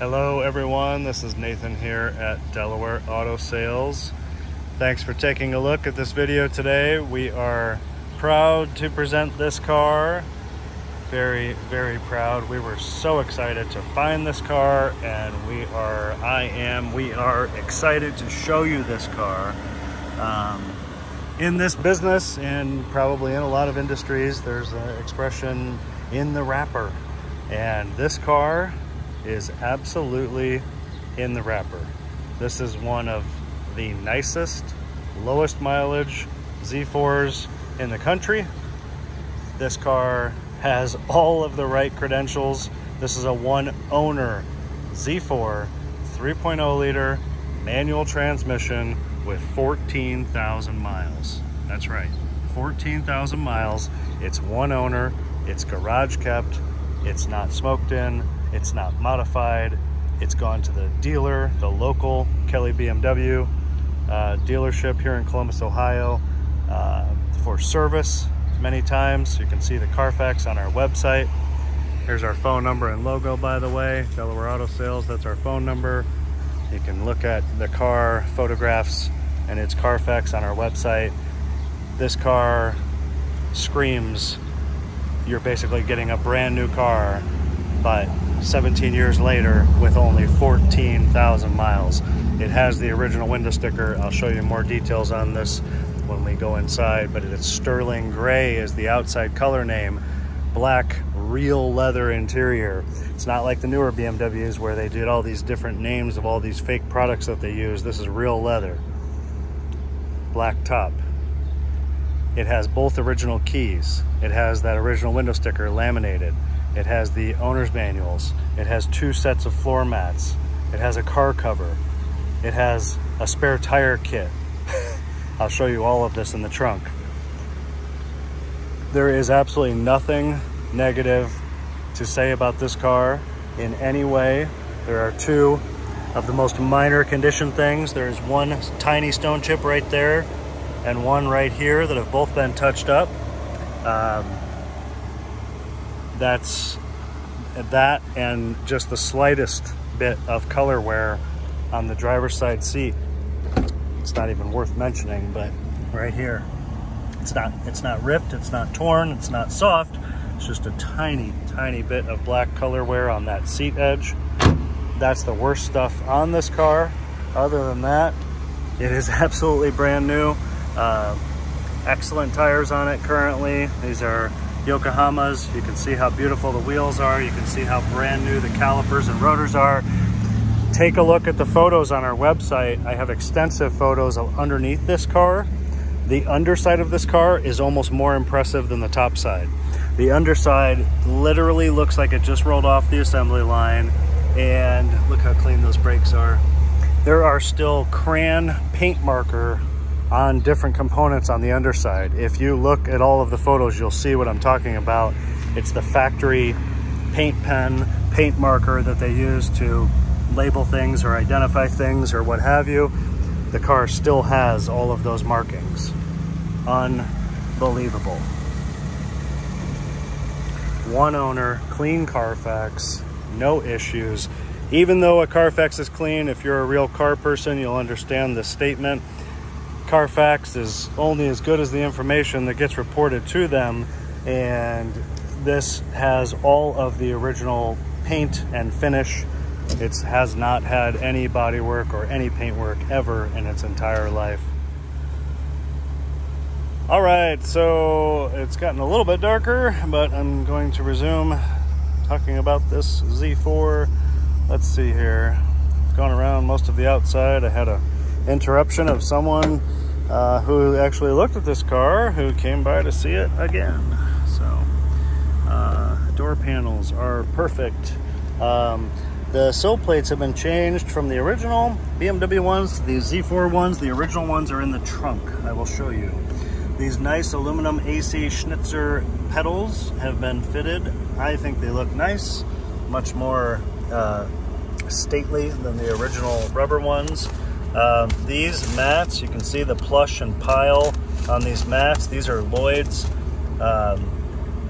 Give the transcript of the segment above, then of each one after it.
Hello everyone, this is Nathan here at Delaware Auto Sales. Thanks for taking a look at this video today. We are proud to present this car. Very, very proud. We were so excited to find this car and we are, I am, we are excited to show you this car. Um, in this business and probably in a lot of industries, there's an expression in the wrapper. And this car is absolutely in the wrapper. This is one of the nicest, lowest mileage Z4s in the country. This car has all of the right credentials. This is a one owner Z4 3.0 liter manual transmission with 14,000 miles. That's right, 14,000 miles. It's one owner, it's garage kept, it's not smoked in, it's not modified. It's gone to the dealer, the local Kelly BMW uh, dealership here in Columbus, Ohio uh, for service many times. You can see the Carfax on our website. Here's our phone number and logo, by the way, Delaware Auto Sales, that's our phone number. You can look at the car photographs and its Carfax on our website. This car screams you're basically getting a brand new car, but 17 years later with only 14,000 miles. It has the original window sticker. I'll show you more details on this when we go inside, but it's sterling gray is the outside color name. Black real leather interior. It's not like the newer BMWs where they did all these different names of all these fake products that they use. This is real leather. Black top. It has both original keys. It has that original window sticker laminated. It has the owner's manuals. It has two sets of floor mats. It has a car cover. It has a spare tire kit. I'll show you all of this in the trunk. There is absolutely nothing negative to say about this car in any way. There are two of the most minor condition things. There's one tiny stone chip right there and one right here that have both been touched up. Um, that's that and just the slightest bit of color wear on the driver's side seat. It's not even worth mentioning, but right here, it's not, it's not ripped, it's not torn, it's not soft. It's just a tiny, tiny bit of black color wear on that seat edge. That's the worst stuff on this car. Other than that, it is absolutely brand new. Uh, excellent tires on it currently. These are Yokohamas. You can see how beautiful the wheels are. You can see how brand new the calipers and rotors are. Take a look at the photos on our website. I have extensive photos of underneath this car. The underside of this car is almost more impressive than the top side. The underside literally looks like it just rolled off the assembly line and look how clean those brakes are. There are still crayon paint marker on different components on the underside. If you look at all of the photos, you'll see what I'm talking about. It's the factory paint pen, paint marker that they use to label things or identify things or what have you. The car still has all of those markings. Unbelievable. One owner, clean Carfax, no issues. Even though a Carfax is clean, if you're a real car person, you'll understand the statement Carfax is only as good as the information that gets reported to them, and this has all of the original paint and finish. It has not had any body work or any paint work ever in its entire life. All right, so it's gotten a little bit darker, but I'm going to resume talking about this Z4. Let's see here. I've gone around most of the outside. I had a interruption of someone uh, who actually looked at this car, who came by to see it again. So, uh, door panels are perfect. Um, the sill plates have been changed from the original BMW ones to the Z4 ones. The original ones are in the trunk. I will show you. These nice aluminum AC Schnitzer pedals have been fitted. I think they look nice, much more uh, stately than the original rubber ones. Um, these mats, you can see the plush and pile on these mats. These are Lloyd's. Um,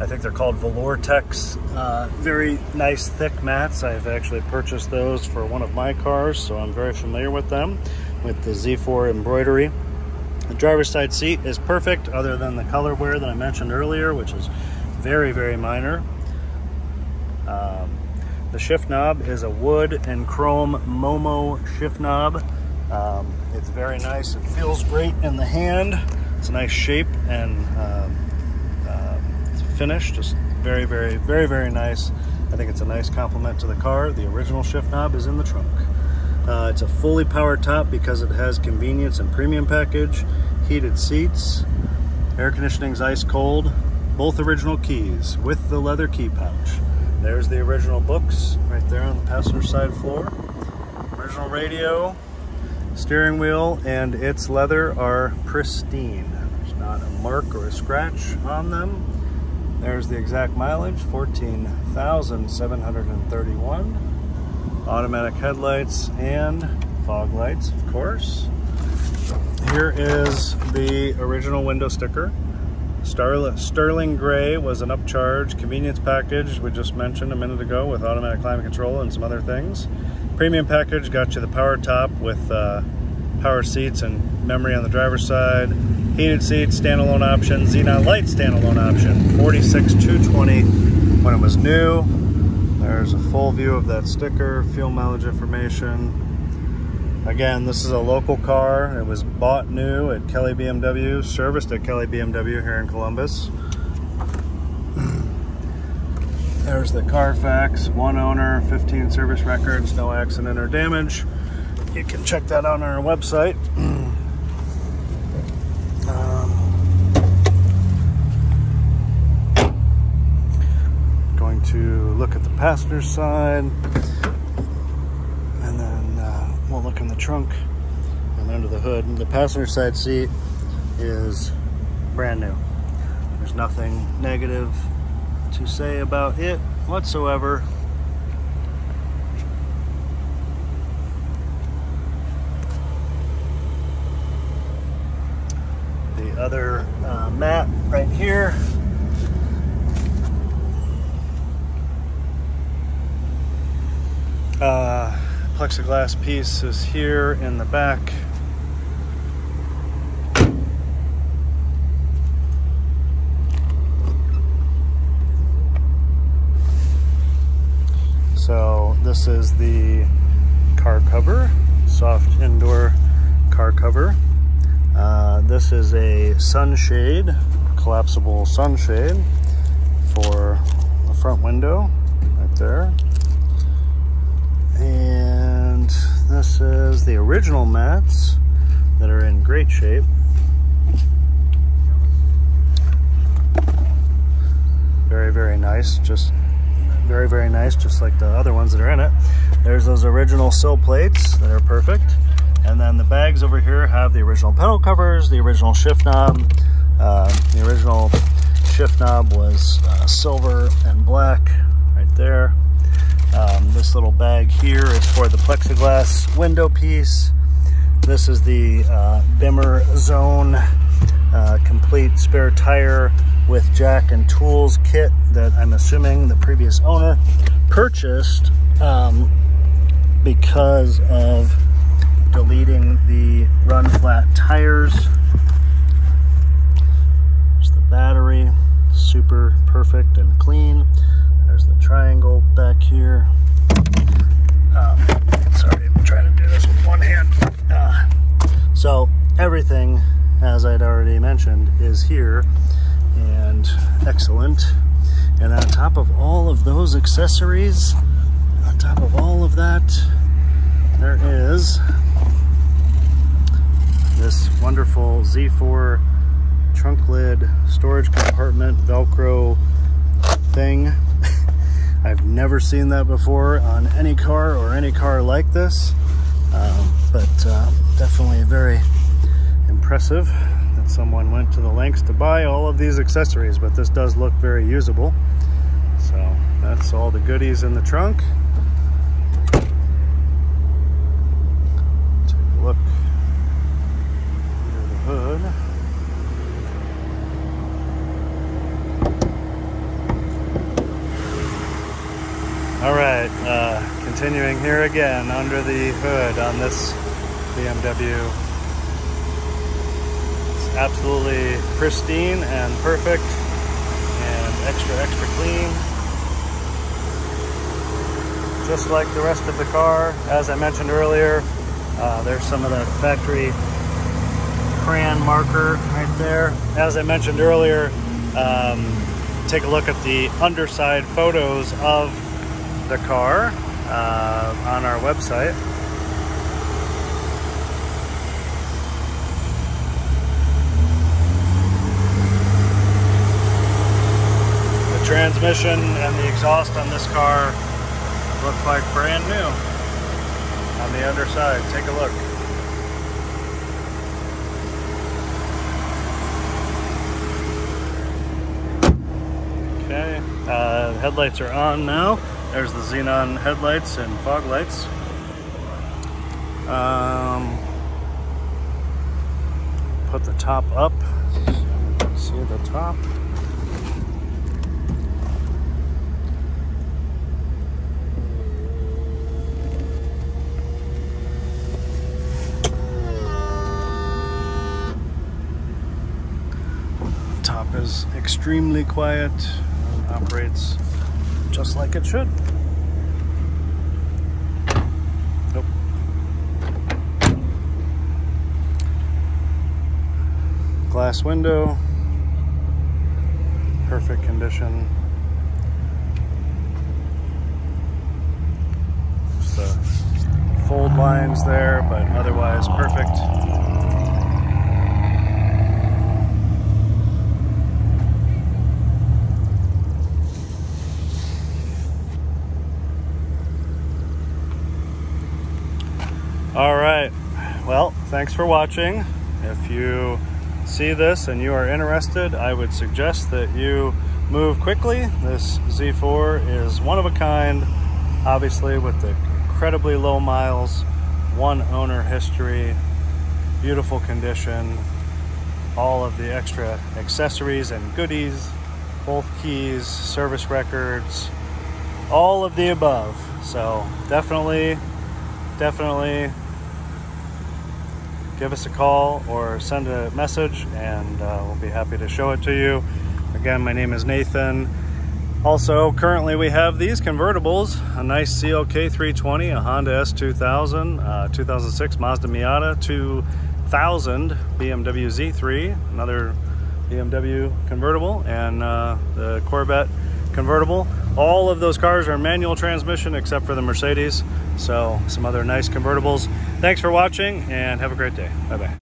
I think they're called Velour-Tex. Uh, very nice thick mats. I've actually purchased those for one of my cars, so I'm very familiar with them, with the Z4 embroidery. The driver's side seat is perfect, other than the color wear that I mentioned earlier, which is very, very minor. Um, the shift knob is a wood and chrome Momo shift knob. Um, it's very nice. It feels great in the hand. It's a nice shape and um, uh, finish. Just very, very, very, very nice. I think it's a nice complement to the car. The original shift knob is in the trunk. Uh, it's a fully powered top because it has convenience and premium package, heated seats, air conditioning's ice cold, both original keys with the leather key pouch. There's the original books right there on the passenger side floor. Original radio, steering wheel, and its leather are pristine. There's not a mark or a scratch on them. There's the exact mileage, 14,731. Automatic headlights and fog lights, of course. Here is the original window sticker. Sterling Gray was an upcharge convenience package we just mentioned a minute ago with automatic climate control and some other things. Premium package got you the power top with uh, power seats and memory on the driver's side. Heated seats, standalone option, xenon light standalone option, 46220 when it was new. There's a full view of that sticker, fuel mileage information, Again, this is a local car. It was bought new at Kelly BMW, serviced at Kelly BMW here in Columbus. There's the Carfax, one owner, 15 service records, no accident or damage. You can check that on our website. um, going to look at the passenger side and then uh, we'll look in the trunk and under the hood. And the passenger side seat is brand new. There's nothing negative to say about it whatsoever. The other uh, mat right here uh, plexiglass piece is here in the back. So this is the car cover, soft indoor car cover. Uh, this is a sunshade, collapsible sunshade for the front window right there. And this is the original mats that are in great shape. Very, very nice. Just very, very nice, just like the other ones that are in it. There's those original sill plates that are perfect. And then the bags over here have the original pedal covers, the original shift knob. Uh, the original shift knob was uh, silver and black right there. Um, this little bag here is for the plexiglass window piece. This is the uh, Bimmer Zone uh, complete spare tire with jack and tools kit that I'm assuming the previous owner purchased um, because of deleting the run flat tires. There's the battery, super perfect and clean. There's the triangle back here. Um, sorry, I'm trying to do this with one hand. Uh, so everything, as I'd already mentioned, is here and excellent. And on top of all of those accessories, on top of all of that, there is this wonderful Z4 trunk lid storage compartment Velcro thing. I've never seen that before on any car or any car like this, um, but uh, definitely very impressive someone went to the lengths to buy all of these accessories, but this does look very usable. So that's all the goodies in the trunk. Take a look under the hood. All right, uh, continuing here again under the hood on this BMW Absolutely pristine and perfect and extra, extra clean. Just like the rest of the car, as I mentioned earlier, uh, there's some of the factory crayon marker right there. As I mentioned earlier, um, take a look at the underside photos of the car uh, on our website. The transmission and the exhaust on this car look like brand new on the underside. Take a look. Okay, uh, headlights are on now. There's the xenon headlights and fog lights. Um, put the top up. See the top. Top is extremely quiet, operates just like it should. Nope. Glass window, perfect condition. Just the fold lines there, but otherwise perfect. All right. Well, thanks for watching. If you see this and you are interested, I would suggest that you move quickly. This Z4 is one of a kind, obviously with the incredibly low miles, one owner history, beautiful condition, all of the extra accessories and goodies, both keys, service records, all of the above. So definitely definitely give us a call or send a message and uh, we'll be happy to show it to you. Again, my name is Nathan. Also, currently we have these convertibles, a nice CLK 320, a Honda S2000, uh, 2006 Mazda Miata 2000 BMW Z3, another BMW convertible, and uh, the Corvette convertible. All of those cars are manual transmission except for the Mercedes. So some other nice convertibles. Thanks for watching and have a great day. Bye-bye.